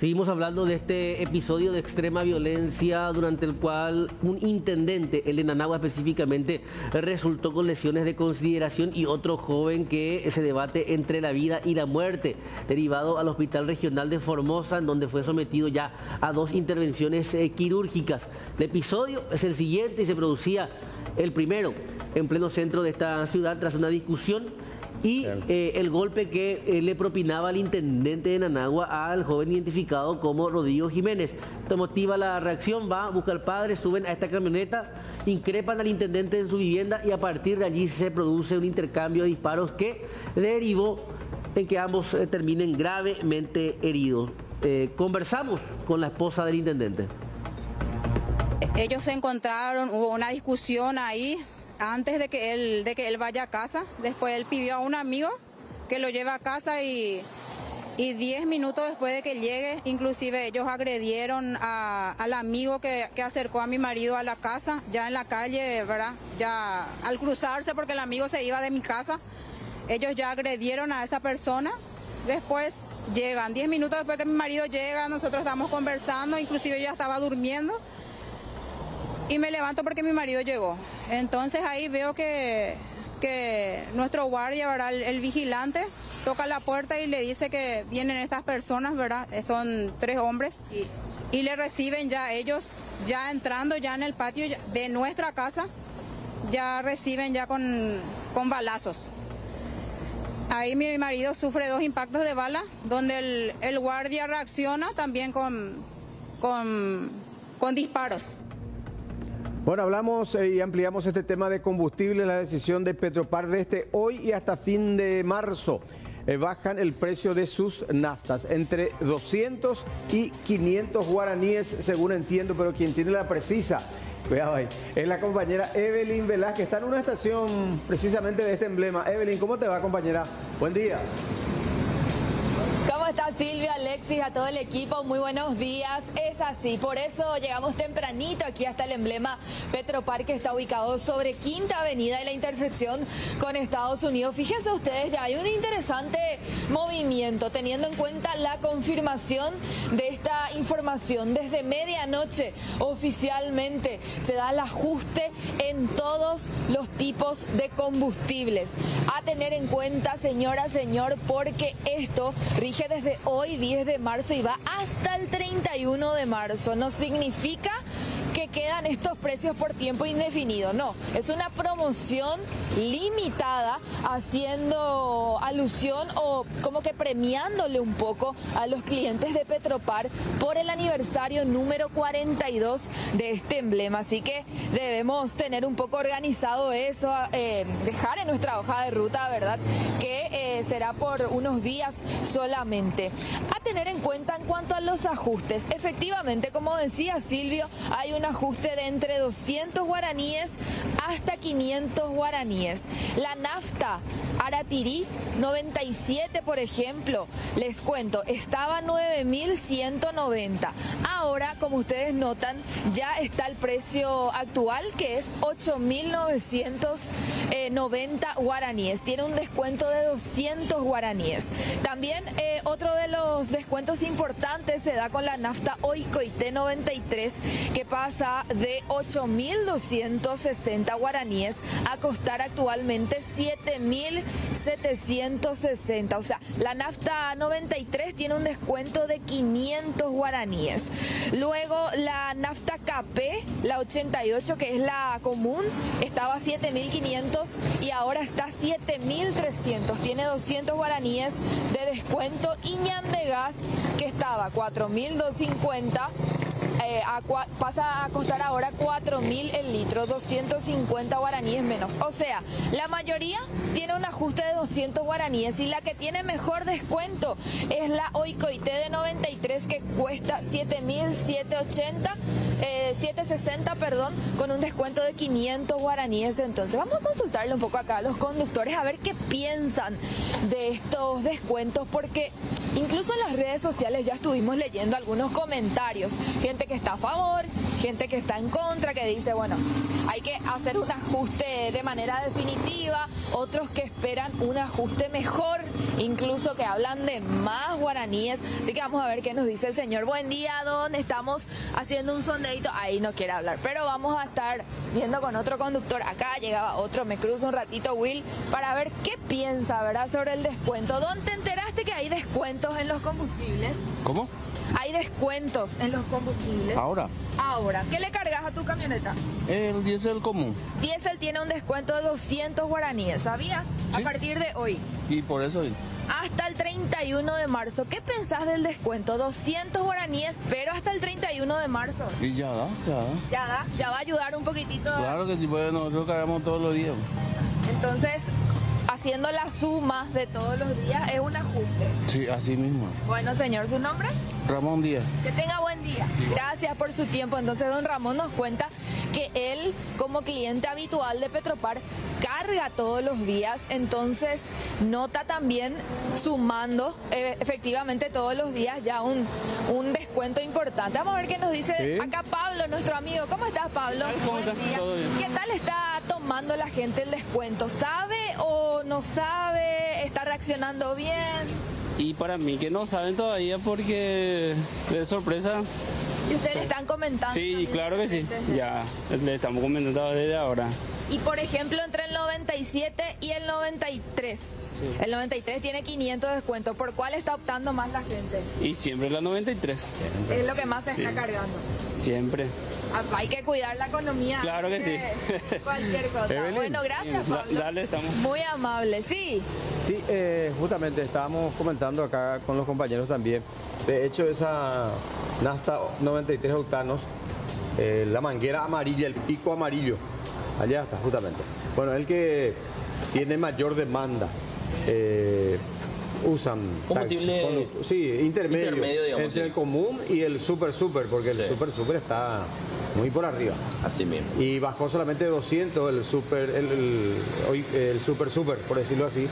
Seguimos hablando de este episodio de extrema violencia durante el cual un intendente, el de Nanagua específicamente, resultó con lesiones de consideración y otro joven que se debate entre la vida y la muerte, derivado al Hospital Regional de Formosa, en donde fue sometido ya a dos intervenciones eh, quirúrgicas. El episodio es el siguiente y se producía el primero en pleno centro de esta ciudad tras una discusión y eh, el golpe que eh, le propinaba al intendente de Nanagua al joven identificado como Rodrigo Jiménez. Esto motiva la reacción, va, busca al padre, suben a esta camioneta, increpan al intendente en su vivienda y a partir de allí se produce un intercambio de disparos que derivó en que ambos eh, terminen gravemente heridos. conversamos con la esposa del intendente. Ellos se encontraron, hubo una discusión ahí, antes de que él, de que él vaya a casa. Después él pidió a un amigo que lo lleve a casa y, y diez minutos después de que llegue, inclusive ellos agredieron al amigo que, que, acercó a mi marido a la casa, ya en la calle, ¿verdad? Ya al cruzarse porque el amigo se iba de mi casa, ellos ya agredieron a esa persona. Después llegan, diez minutos después que mi marido llega, nosotros estamos conversando, inclusive yo estaba durmiendo y me levanto porque mi marido llegó. Entonces ahí veo que, que nuestro guardia, ¿verdad? El, vigilante, toca la puerta y le dice que vienen estas personas, ¿verdad? Eh, son tres hombres y, y le reciben ya ellos, ya entrando ya en el patio de nuestra casa, ya reciben ya con, con balazos. Ahí mi marido sufre dos impactos de bala, donde el, el guardia reacciona también con, con, con disparos. Bueno, hablamos eh, y ampliamos este tema de combustible, la decisión de Petropar de este hoy y hasta fin de marzo. Eh, bajan el precio de sus naftas entre 200 y 500 guaraníes, según entiendo, pero quien tiene la precisa, cuidado ahí, es la compañera Evelyn Velázquez, está en una estación precisamente de este emblema. Evelyn, ¿cómo te va, compañera? Buen día. ¿Cómo está Silvia, Alexis, a todo el equipo? Muy buenos días. Es así, por eso llegamos tempranito aquí hasta el emblema Petropar que está ubicado sobre Quinta Avenida y la intersección con Estados Unidos. Fíjense ustedes, ya hay un interesante movimiento teniendo en cuenta la confirmación de esta información. Desde medianoche oficialmente se da el ajuste en todos los tipos de combustibles. A tener en cuenta, señora, señor, porque esto rige desde hoy 10 de marzo y va hasta el 31 de marzo. No significa que quedan estos precios por tiempo indefinido. No, es una promoción limitada haciendo alusión o como que premiándole un poco a los clientes de Petropar por el aniversario número 42 de este emblema. Así que debemos tener un poco organizado eso, eh, dejar en nuestra hoja de ruta, ¿verdad? Que eh, será por unos días solamente. A tener en cuenta en cuanto a los ajustes. Efectivamente, como decía Silvio, hay un ajuste de entre 200 guaraníes hasta 500 guaraníes. La nafta Aratirí 97, por ejemplo, les cuento, estaba 9.190. Ahora, como ustedes notan, ya está el precio actual que es 8.990 guaraníes. Tiene un descuento de 200 guaraníes. También eh, otro de los descuentos importantes se da con la nafta Oikoite 93 que pasa de 8.260 guaraníes a costar actualmente 7.760. O sea, la nafta 93 tiene un descuento de 500 guaraníes. Luego la nafta KP, la 88, que es la común, estaba a 7.500 y ahora está a 7.300. Tiene 200 guaraníes de descuento. Y de gas, que estaba a 4.250 eh, pasa a costar ahora 4.000 el litro, 250 guaraníes menos. O sea, la mayoría tiene un ajuste de 200 guaraníes y la que tiene mejor descuento es la Oikoite de 93 que cuesta 7.780. 760, eh, perdón, con un descuento de 500 guaraníes. Entonces, vamos a consultarle un poco acá a los conductores a ver qué piensan de estos descuentos, porque incluso en las redes sociales ya estuvimos leyendo algunos comentarios. Gente que está a favor, gente que está en contra, que dice, bueno, hay que hacer un ajuste de manera definitiva, otros que esperan un ajuste mejor, incluso que hablan de más guaraníes. Así que vamos a ver qué nos dice el señor. Buen día, Don. Estamos haciendo un sondeito. Ahí no quiere hablar, pero vamos a estar viendo con otro conductor. Acá llegaba otro, me cruzo un ratito, Will, para ver qué piensa, ¿verdad?, sobre el descuento. Don, ¿te enteraste que hay descuentos en los combustibles? ¿Cómo? Hay descuentos en los combustibles. Ahora. Ahora, ¿qué le cargas a tu camioneta? El diésel común. Diésel tiene un descuento de 200 guaraníes, ¿sabías? A partir de hoy. Y por eso Hasta el 31 de marzo. ¿Qué pensás del descuento? 200 guaraníes, pero hasta el 31 de marzo. y ya da, ya da. Ya da, ya va a ayudar un poquitito. Claro que sí, pues nosotros cargamos todos los días. Entonces, haciendo la suma de todos los días es un ajuste. Sí, así mismo. Bueno, señor, ¿su nombre? Ramón Díaz. Que tenga buen día. Gracias por su tiempo. Entonces, don Ramón nos cuenta que él, como cliente habitual de Petropar, carga todos los días. Entonces, nota también sumando eh, efectivamente todos los días ya un, un descuento importante. Vamos a ver qué nos dice Sí. acá Pablo, nuestro amigo. ¿Cómo estás, Pablo? ¿Cómo Buen estás? día. ¿Todo bien? ¿Qué tal está tomando la gente el descuento? ¿Sabe o no sabe? ¿Está reaccionando bien? Y para mí que no saben todavía porque de sorpresa. ¿Y ustedes le están comentando? Sí, claro que sí. desde- Ya le estamos comentando desde ahora. Y por ejemplo, entre el 97 y el 93. El 93 tiene 500 de descuento. ¿Por cuál está optando más la gente? Y siempre la 93. Es lo que más se Sí. está cargando. Siempre. Hay que cuidar la economía. Claro que sí. Cualquier cosa. Evelyn. Bueno, gracias, Da- Pablo. dale, estamos. Muy amable, sí. Sí, eh, justamente estábamos comentando acá con los compañeros también. De hecho, esa nafta 93 octanos, eh, la manguera amarilla, el pico amarillo, allá está, justamente. Bueno, el que tiene mayor demanda. eh, usan Combustible taxi- sí, intermedio, intermedio, digamos, entre sí. el común y el super super, porque el super super está muy por arriba. Así mismo. Y bajó solamente 200 el super, el, el, hoy, el super super, por decirlo así,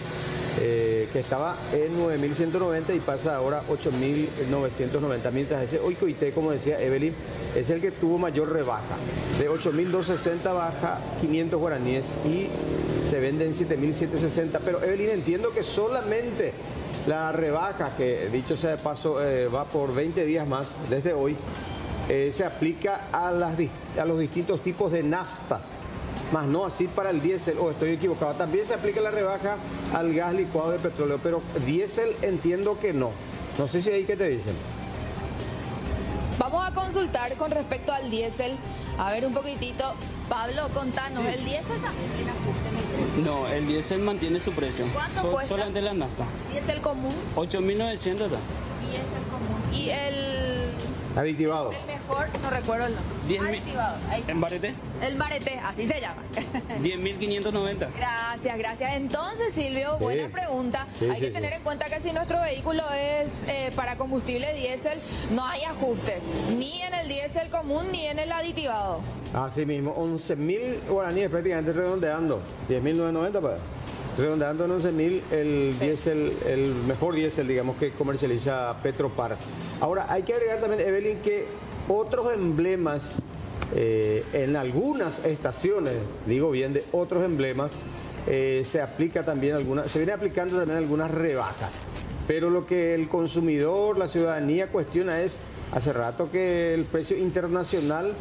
eh, que estaba en 9.190 y pasa ahora 8.990. Mientras ese hoy coité, como decía Evelyn, es el que tuvo mayor rebaja. De 8.260 baja 500 guaraníes y se vende en 7.760. Pero Evelyn, entiendo que solamente la rebaja, que dicho sea de paso, eh, va por 20 días más desde hoy, eh, se aplica a, las, a los distintos tipos de naftas, más no así para el diésel, o estoy equivocado. También se aplica la rebaja al gas licuado de petróleo, pero diésel entiendo que no. No sé si ahí qué te dicen. Vamos a consultar con respecto al diésel. A ver un poquitito. Pablo, contanos, ¿el diésel también tiene ajuste en el precio? No, el diésel mantiene su precio. ¿Cuánto So- cuesta? Solamente la nafta. ¿Diésel común? 8.900 está. Diésel común. ¿Y el, Aditivado. el mejor? No recuerdo el nombre. Aditivado. Ahí está. ¿En barete? El Marete, así se llama. 10.590. Gracias, gracias. Entonces, Silvio, Sí. buena pregunta. Sí, hay sí, que tener en cuenta que si nuestro vehículo es eh, para combustible diésel, no hay ajustes, ni en el diésel común ni en el aditivado. Así mismo, 11.000 guaraníes prácticamente redondeando. 10.990 para. Redondeando en 11.000 el diésel, el mejor diésel, digamos, que comercializa Petropar. Ahora, hay que agregar también, Evelyn, que otros emblemas eh, en algunas estaciones, digo bien, de otros emblemas, eh, se aplica también alguna, se viene aplicando también algunas rebajas. Pero lo que el consumidor, la ciudadanía cuestiona es, hace rato que el precio internacional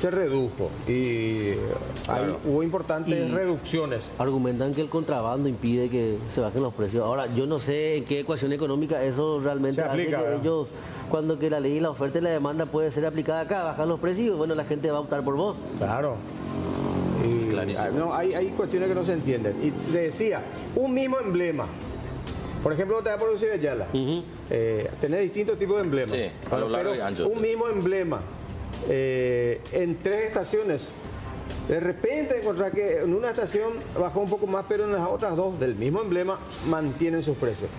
se redujo y hay- hubo importantes reducciones. Argumentan que el contrabando impide que se bajen los precios. Ahora, yo no sé en qué ecuación económica eso realmente Se aplica, hace que ¿verdad? ellos, cuando que la ley la oferta y la demanda puede ser aplicada acá, bajan los precios, y bueno, la gente va a optar por vos. Claro. Y, Clarísimo. ah, no, hay, hay cuestiones que no se entienden. Y te decía, un mismo emblema. Por ejemplo, te va a producir Yala. Eh, tener distintos tipos de emblemas. Sí, a lo largo Pero y ancho. Un mismo emblema eh, en tres estaciones. De repente encontrar que en una estación bajó un poco más, pero en las otras dos del mismo emblema mantienen sus precios.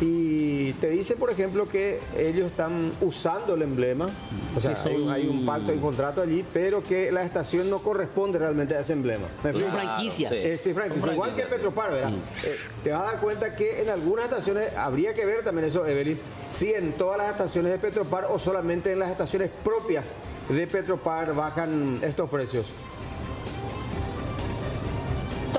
Y te dice, por ejemplo, que ellos están usando el emblema, o sea, hay, un- son- hay un pacto, hay un contrato allí, pero que la estación no corresponde realmente a ese emblema. ¿Me Son franquicias. sí. Eh, sí, Son es igual que franquicias, Petropar, ¿verdad? Eh, te vas a dar cuenta que en algunas estaciones, habría que ver también eso, Evelyn, si en todas las estaciones de Petropar o solamente en las estaciones propias de Petropar bajan estos precios.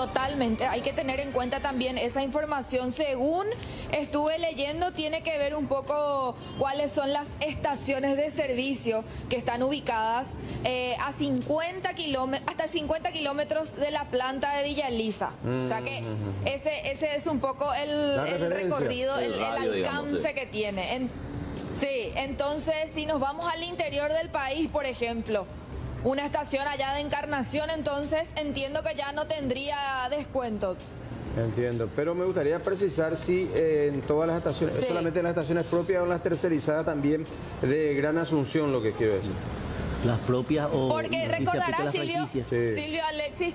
Totalmente, hay que tener en cuenta también esa información. Según estuve leyendo, tiene que ver un poco cuáles son las estaciones de servicio que están ubicadas eh, a 50 kilómetros, hasta 50 kilómetros de la planta de Villa Elisa. O sea que ese, ese es un poco el, recorrido, el, El el radio, digamos, alcance sí. que tiene. En- sí, entonces si nos vamos al interior del país, por ejemplo, una estación allá de Encarnación, entonces entiendo que ya no tendría descuentos. Entiendo, pero me gustaría precisar si eh, en todas las estaciones, Sí. solamente en las estaciones propias o en las tercerizadas también de Gran Asunción, lo que quiero decir. Las propias o Porque recordará la Silvio. Sí. Silvio Alexis.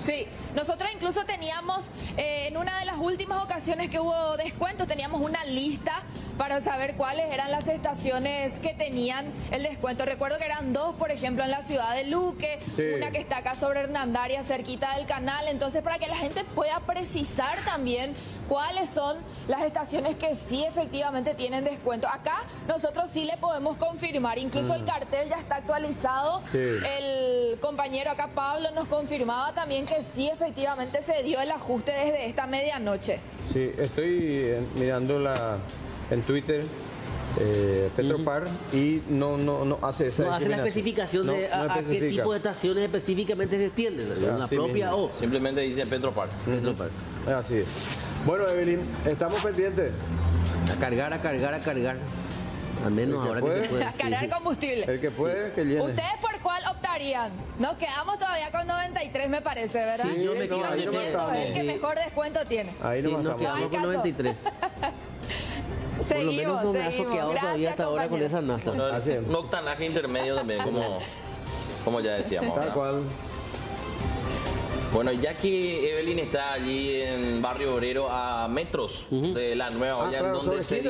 Sí, nosotros incluso teníamos, eh, en una de las últimas ocasiones que hubo descuentos, teníamos una lista para saber cuáles eran las estaciones que tenían el descuento. Recuerdo que eran dos, por ejemplo, en la ciudad de Luque, Sí. una que está acá sobre Hernandaria, cerquita del canal. Entonces, para que la gente pueda precisar también cuáles son las estaciones que sí efectivamente tienen descuento. Acá nosotros sí le podemos confirmar, incluso el cartel ya está actualizado. Mm. Sí. El compañero acá, Pablo, nos confirmaba también que sí efectivamente se dio el ajuste desde esta medianoche. Sí, estoy eh, mirando la, en Twitter. Eh, Petropar y no, no, no hace esa No hace la especificación de a, qué tipo de estaciones específicamente se extiende ¿verdad? Ah, la propia o. Simplemente dice Petropar. Petropar. Así es. Bueno, Evelyn, estamos pendientes. A cargar, a cargar, a cargar. Al menos ahora que se puede. A cargar combustible. El que puede, que llene. ¿Ustedes por cuál optarían? Nos quedamos todavía con 93, me parece, ¿verdad? Sí, yo me quedo, ahí no el que mejor descuento tiene. Ahí no nos quedamos con 93. Por lo menos no me ha soqueado todavía hasta ahora con esas naftas. Un octanaje intermedio también, como, como ya decíamos. Tal cual. Bueno, ya que Evelyn está allí en Barrio Obrero a metros de la nueva olla, en donde se